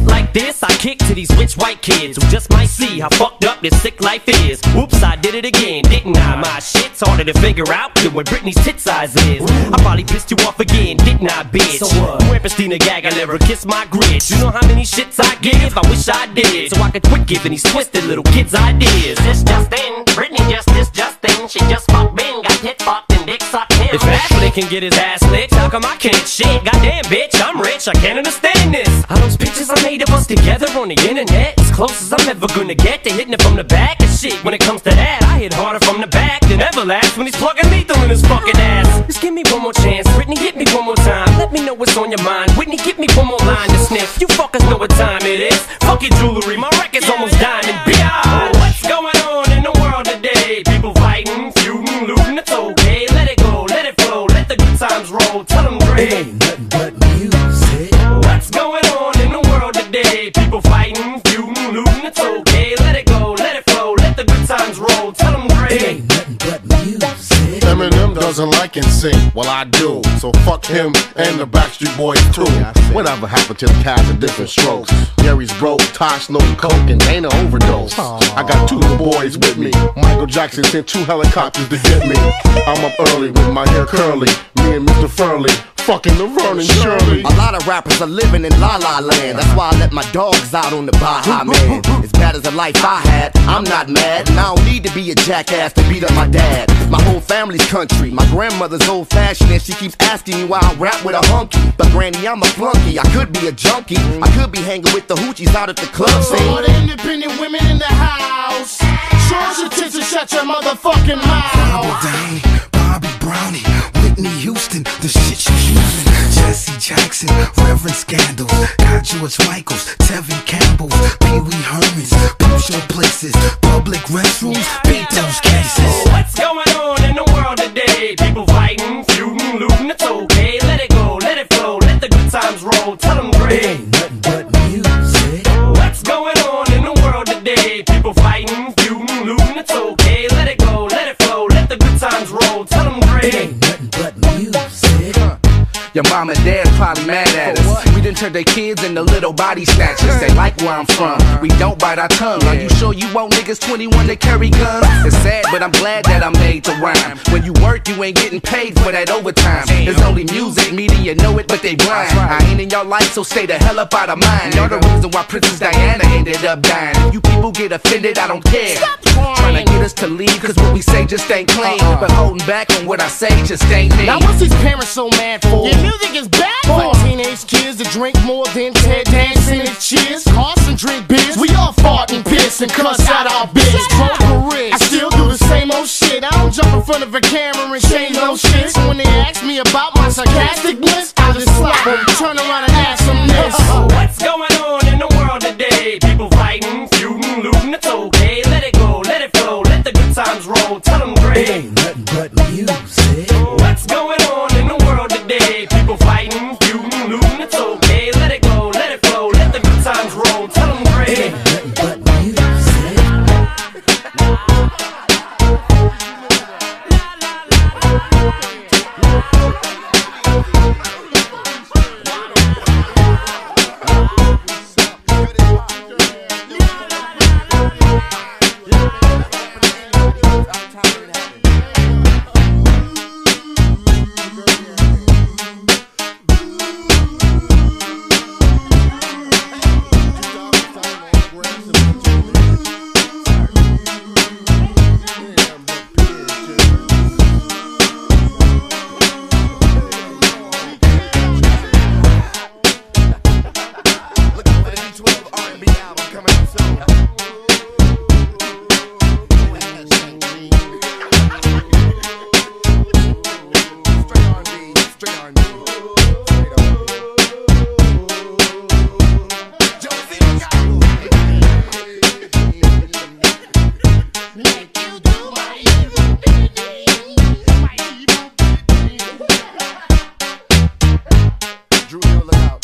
Shit like this I kick to these rich white kids who just might see how fucked up this sick life is. Whoops, I did it again, didn't I? My shit's harder to figure out than what Britney's tit size is. I probably pissed you off again, didn't I, bitch? So what? Christina Aguilera kiss my grit? You know how many shits I give? I wish I did, so I could quit giving these twisted little kids ideas. This just in, Britney just this just in. She just fucked Ben, got hit fucked and dick sucked him. If Ashley can get his ass licked, how come I can't shit? Goddamn, bitch, I'm rich, I can't understand this. Are those pictures I made of us together on the internet? As close as I'm ever gonna get to hitting it from the back and shit. When it comes to that, I hit harder from the back than Everlast when he's plugging lethal in his fucking ass. Just give me one more chance, Britney, hit me one more time. Let me know what's on your mind. Whitney, give me one more line to sniff. You fuckers know what time it is. Fuck your jewelry, my Doesn't like and sing. well I do. So fuck him and the Backstreet Boys too. Whatever happened to the cats of different strokes? Gary's broke, Todd's snorting coke, and Dana overdose. I got two boys with me. Michael Jackson sent two helicopters to get me. I'm up early with my hair curly. Me and Mr. Furley, fucking Laverne and Shirley. A lot of rappers are living in la la land. That's why I let my dogs out on the Baha Men. As bad as the life I had, I'm not mad. And I don't need to be a jackass to beat up my dad. My whole family's country. My grandmother's old fashioned and she keeps asking me why I rap with a hunky. But granny, I'm a flunky. I could be a junkie. I could be hanging with the hoochies out at the club All scene. the independent women in the house. Show your tits and shut your motherfucking mouth. Jackson, Reverend Scandals, got George Michaels, Tevin Campbell, Pee Wee Hermans, peep show places, public restrooms, beat those cases. Oh, what's going on in the world today? People fighting, feuding, looting, it's okay. Let it go, let it flow, let the good times roll. Tell them It great. ain't nothing but music. Oh, what's going on in the world today? People Your mom and dad probably mad at us. We didn't turned their kids into little body snatchers. They like where I'm from. We don't bite our tongue. Are you sure you want niggas 21 to carry guns? It's sad, but I'm glad that I'm made to rhyme. When you work, you ain't getting paid for that overtime. There's only music, media know it, but they blind. I ain't in your life, so stay the hell up out of mine. You're the reason why Princess Diana ended up dying. If you people get offended, I don't care. Trying to get us to leave, cause what we say just ain't clean. Uh-uh. But holding back on what I say just ain't me. Now what's these parents so mad for? Your music is bad for teenage kids that drink more than Ted Danson and cheers. Carson drink beers. We all fart and piss and cuss out our. Pro careers. I still do the same old shit. I don't jump in front of a camera and say no shit. So when they ask me about my sarcasticness, I just slap them, turn around all about.